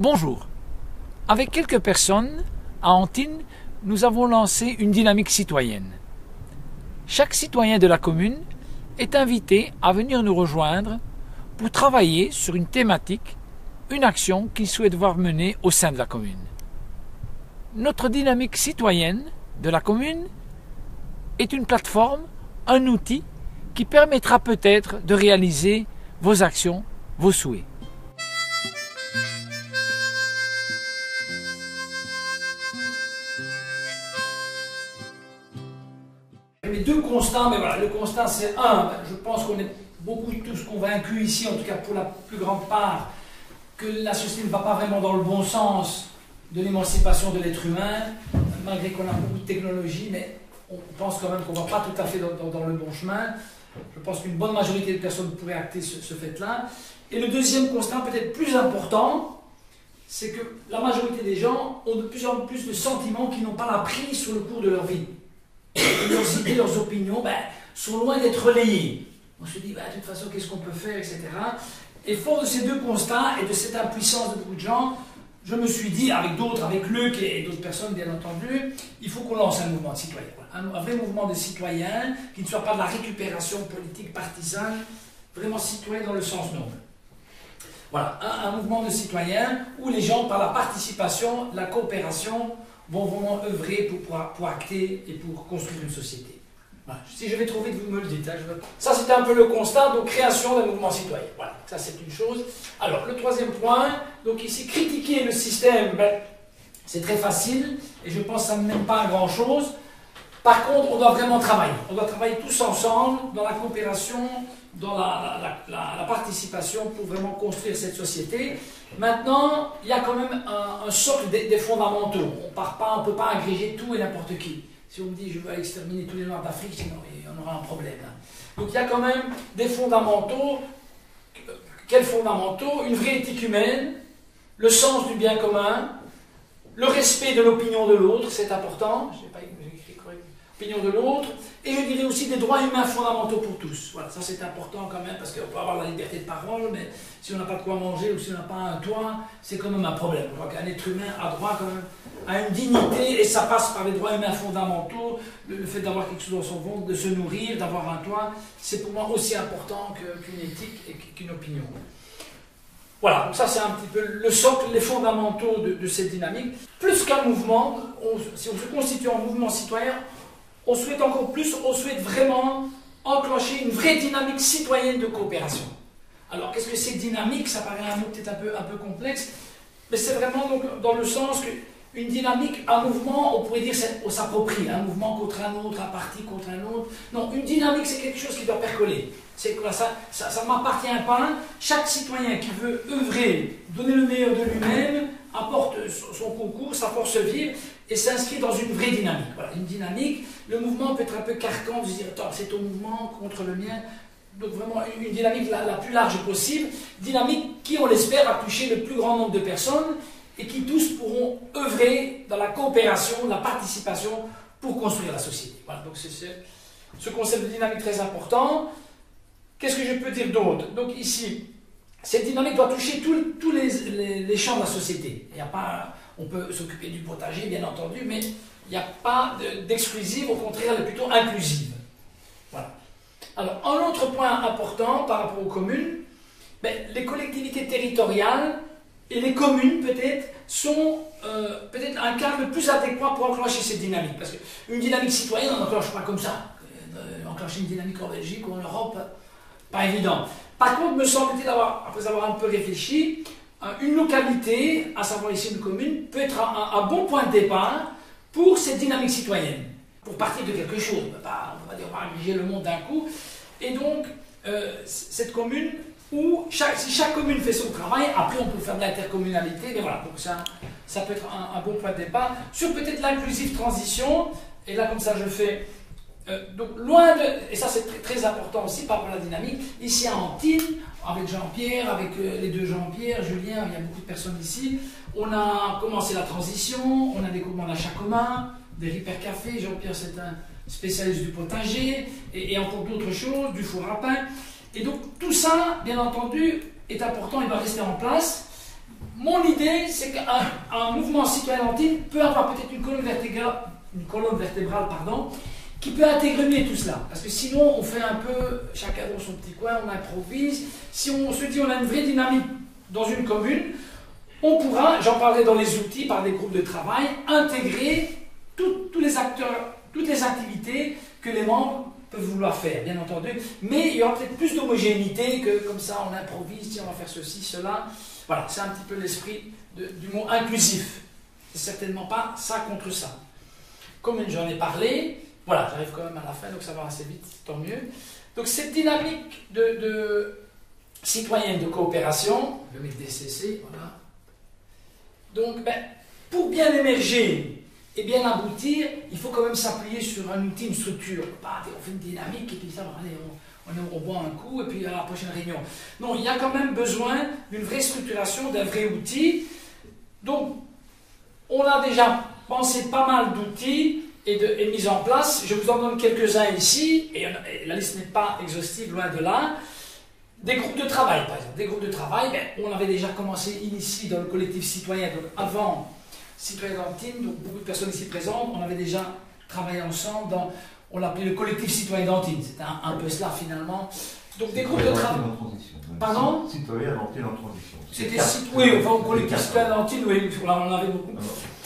Bonjour. Avec quelques personnes, à Antine, nous avons lancé une dynamique citoyenne. Chaque citoyen de la commune est invité à venir nous rejoindre pour travailler sur une thématique, une action qu'il souhaite voir mener au sein de la commune. Notre dynamique citoyenne de la commune est une plateforme, un outil qui permettra peut-être de réaliser vos actions, vos souhaits. Deux constats, mais voilà, le constat c'est un, je pense qu'on est beaucoup tous convaincus ici, en tout cas pour la plus grande part, que la société ne va pas vraiment dans le bon sens de l'émancipation de l'être humain, malgré qu'on a beaucoup de technologie, mais on pense quand même qu'on ne va pas tout à fait dans, le bon chemin. Je pense qu'une bonne majorité de personnes pourraient acter ce, ce fait-là. Et le deuxième constat, peut-être plus important, c'est que la majorité des gens ont de plus en plus de sentiments qui n'ont pas la prise sur le cours de leur vie leurs idées, leurs opinions ben, sont loin d'être relayées. On se dit, ben, de toute façon, qu'est-ce qu'on peut faire, etc. Et fort de ces deux constats et de cette impuissance de beaucoup de gens, je me suis dit, avec d'autres, avec Luc et d'autres personnes, bien entendu, il faut qu'on lance un mouvement de citoyens. Un, vrai mouvement de citoyens qui ne soit pas de la récupération politique partisane, vraiment citoyen dans le sens noble. Voilà, un, mouvement de citoyens où les gens, par la participation, la coopération, vont vraiment œuvrer pour, pour, acter et pour construire une société. Si je vais trop vite, vous me le dites. Hein, ça, c'était un peu le constat, donc création d'un mouvement citoyen. Voilà, ça c'est une chose. Alors, le troisième point, donc ici, critiquer le système, ben, c'est très facile, et je pense que ça ne mène pas à grand-chose. Par contre, on doit vraiment travailler. On doit travailler tous ensemble dans la coopération, dans la, participation pour vraiment construire cette société. Maintenant, il y a quand même un, socle des, fondamentaux. On on peut pas agréger tout et n'importe qui. Si on me dit je veux exterminer tous les Noirs d'Afrique, on aura un problème. Donc il y a quand même des fondamentaux. Quels fondamentaux? Une vraie éthique humaine, le sens du bien commun, le respect de l'opinion de l'autre, c'est important. Je pas opinion de l'autre, et je dirais aussi des droits humains fondamentaux pour tous. Voilà, ça c'est important quand même, parce qu'on peut avoir la liberté de parole, mais si on n'a pas de quoi manger ou si on n'a pas un toit, c'est quand même un problème. Je crois qu'un être humain a droit quand même à une dignité, et ça passe par les droits humains fondamentaux, le, fait d'avoir quelque chose dans son ventre, de se nourrir, d'avoir un toit, c'est pour moi aussi important qu'une éthique et qu'une opinion. Voilà, donc ça c'est un petit peu le socle, les fondamentaux de, cette dynamique. Plus qu'un mouvement, si on se constitue en mouvement citoyen, on souhaite encore plus, on souhaite vraiment enclencher une vraie dynamique citoyenne de coopération. Alors, qu'est-ce que c'est dynamique? Ça paraît un mot peut-être un peu, un peu complexe, mais c'est vraiment donc dans le sens qu'une dynamique, un mouvement, on pourrait dire, on s'approprie, un mouvement contre un autre, un parti contre un autre. Non, une dynamique, c'est quelque chose qui doit percoler. C'est quoi? Ça Ça m'appartient pas. Chaque citoyen qui veut œuvrer, donner le meilleur de lui-même, apporte son concours, sa force vive, et s'inscrit dans une vraie dynamique. Voilà, une dynamique. Le mouvement peut être un peu carcan se dire, attends, c'est ton mouvement contre le mien. Donc vraiment une, dynamique la, plus large possible. Dynamique qui, on l'espère, va toucher le plus grand nombre de personnes et qui tous pourront œuvrer dans la coopération, la participation pour construire la société. Voilà, donc c'est ce concept de dynamique très important. Qu'est-ce que je peux dire d'autre? Donc ici, cette dynamique doit toucher tous les, les, champs de la société. Il y a pas on peut s'occuper du potager, bien entendu, mais il n'y a pas d'exclusive, au contraire, elle est plutôt inclusive. Voilà. Alors, un autre point important par rapport aux communes, ben, les collectivités territoriales et les communes, peut-être, sont euh, peut-être un cadre plus adéquat pour enclencher cette dynamique. Parce qu'une dynamique citoyenne, on n'enclenche pas comme ça. Euh, enclencher une dynamique en Belgique ou en Europe, pas évident. Par contre, me semble-t-il, après avoir un peu réfléchi, une localité, à savoir ici une commune, peut être un, bon point de départ pour cette dynamique citoyenne, pour partir de quelque chose. On ne va pas dire, le monde d'un coup. Et donc, euh, cette commune, où si chaque commune fait son travail, après on peut faire de l'intercommunalité, mais voilà, donc ça, ça peut être un, bon point de départ. Sur peut-être l'inclusive transition, et là comme ça je fais euh, donc loin de, et ça c'est très, important aussi par rapport à la dynamique, ici à Antine, avec Jean-Pierre, avec euh, les deux Jean-Pierre, Julien, il y a beaucoup de personnes ici, on a commencé la transition, on a des commandes d'achat commun, des Ripper Café, Jean-Pierre c'est un spécialiste du potager, et, encore d'autres choses, du four à pain. Et donc tout ça, bien entendu, est important et va rester en place. mon idée, c'est qu'un mouvement citoyen d'Antine peut avoir peut-être une colonne vertébrale, une colonne vertébrale pardon, qui peut intégrer tout cela. Parce que sinon, on fait un peu, chacun dans son petit coin, on improvise. Si on se dit on a une vraie dynamique dans une commune, on pourra, j'en parlerai dans les outils, par des groupes de travail, intégrer tous les acteurs, toutes les activités que les membres peuvent vouloir faire, bien entendu. Mais il y aura peut-être plus d'homogénéité que comme ça, on improvise, on va faire ceci, cela. Voilà, c'est un petit peu l'esprit du mot inclusif. C'est certainement pas ça contre ça. Comme j'en ai parlé, voilà, j'arrive quand même à la fin, donc ça va assez vite, tant mieux. Donc cette dynamique de, citoyenne de coopération, je vais mettre DCC, voilà. Donc, ben, pour bien émerger et bien aboutir, il faut quand même s'appuyer sur un outil, une structure. Pas, on fait une dynamique et puis ça, on, on, boit un coup et puis à la prochaine réunion. Non, il y a quand même besoin d'une vraie structuration, d'un vrai outil. Donc, on a déjà pensé pas mal d'outils et, de, mis en place. Je vous en donne quelques-uns ici, et, la liste n'est pas exhaustive, loin de là. Des groupes de travail, par exemple. Des groupes de travail, ben, on avait déjà commencé ici dans le collectif citoyen, donc avant Citoyen d'Antine, donc beaucoup de personnes ici présentes, on avait déjà travaillé ensemble dans, on l'appelait le collectif citoyen d'Antine. C'était un, peu cela finalement. Donc des groupes de travail. Pardon? Citoyen d'Antine en transition. C'était oui, enfin au collectif citoyen d'Antine, oui, on en avait beaucoup.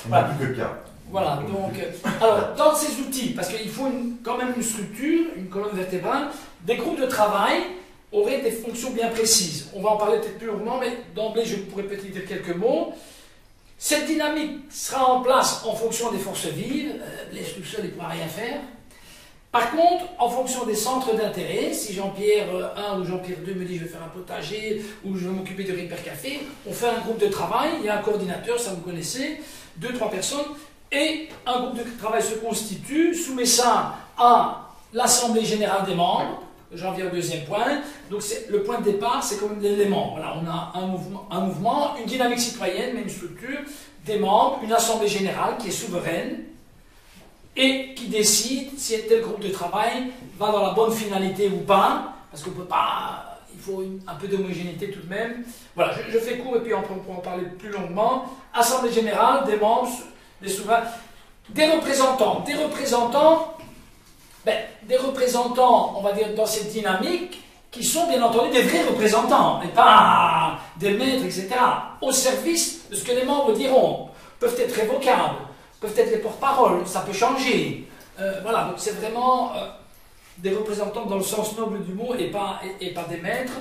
On a plus que quatre. Voilà, donc, alors, dans ces outils, parce qu'il faut quand même une structure, une colonne vertébrale, des groupes de travail auraient des fonctions bien précises. On va en parler peut-être plus longuement, mais d'emblée, je pourrais peut-être dire quelques mots. Cette dynamique sera en place en fonction des forces vives. Euh, Laisse tout seul, il ne pourra rien faire. Par contre, en fonction des centres d'intérêt, si Jean-Pierre 1 euh, ou Jean-Pierre 2 me dit je vais faire un potager ou je vais m'occuper de Ripper Café, on fait un groupe de travail, il y a un coordinateur, ça vous connaissez, deux, trois personnes, et un groupe de travail se constitue, soumet ça à l'Assemblée générale des membres. J'en viens au deuxième point. Donc le point de départ, c'est comme l'élément. Voilà, on a un mouvement, un mouvement, une dynamique citoyenne, une structure, des membres, une Assemblée générale qui est souveraine et qui décide si tel groupe de travail va dans la bonne finalité ou pas, parce qu'on peut pas, il faut un peu d'homogénéité tout de même. Voilà, je, fais court et puis on pourra en parler plus longuement. Assemblée générale, des membres, des souverains, des représentants. Des représentants, ben, des représentants, on va dire, dans cette dynamique, qui sont bien entendu des vrais représentants, et pas des maîtres, etc., au service de ce que les membres diront. Peuvent être révocables, peuvent être les porte-paroles, ça peut changer. Euh, voilà, donc c'est vraiment euh, des représentants dans le sens noble du mot et pas, et, pas des maîtres.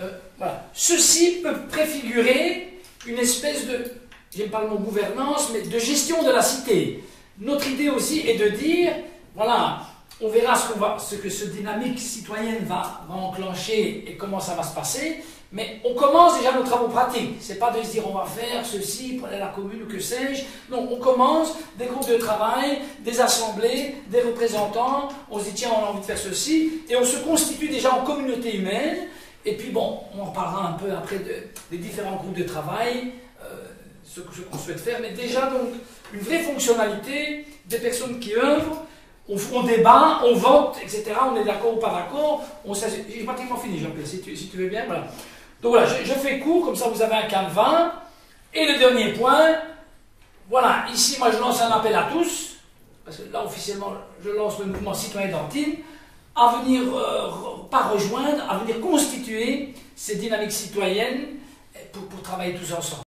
Euh, voilà. Ceci peut préfigurer une espèce de j'aime pas le mot gouvernance, mais de gestion de la cité. Notre idée aussi est de dire, voilà, on verra ce, va, ce que ce dynamique citoyenne va, enclencher et comment ça va se passer, mais on commence déjà nos travaux pratiques. C'est pas de se dire on va faire ceci pour aller à la commune ou que sais-je. Non, on commence des groupes de travail, des assemblées, des représentants. On se dit tiens, on a envie de faire ceci, et on se constitue déjà en communauté humaine. Et puis bon, on en reparlera un peu après des différents groupes de travail ce, qu'on souhaite faire, mais déjà donc une vraie fonctionnalité des personnes qui œuvrent, on, débat, on vote, etc. On est d'accord ou pas d'accord. J'ai pratiquement fini, Jean-Pierre, si tu, veux bien. Voilà. Donc voilà, je, fais court, comme ça vous avez un canevas. Et le dernier point, voilà, ici moi je lance un appel à tous, parce que là officiellement je lance le mouvement citoyen d'Antine, à venir, euh, pas rejoindre, à venir constituer ces dynamiques citoyennes pour travailler tous ensemble.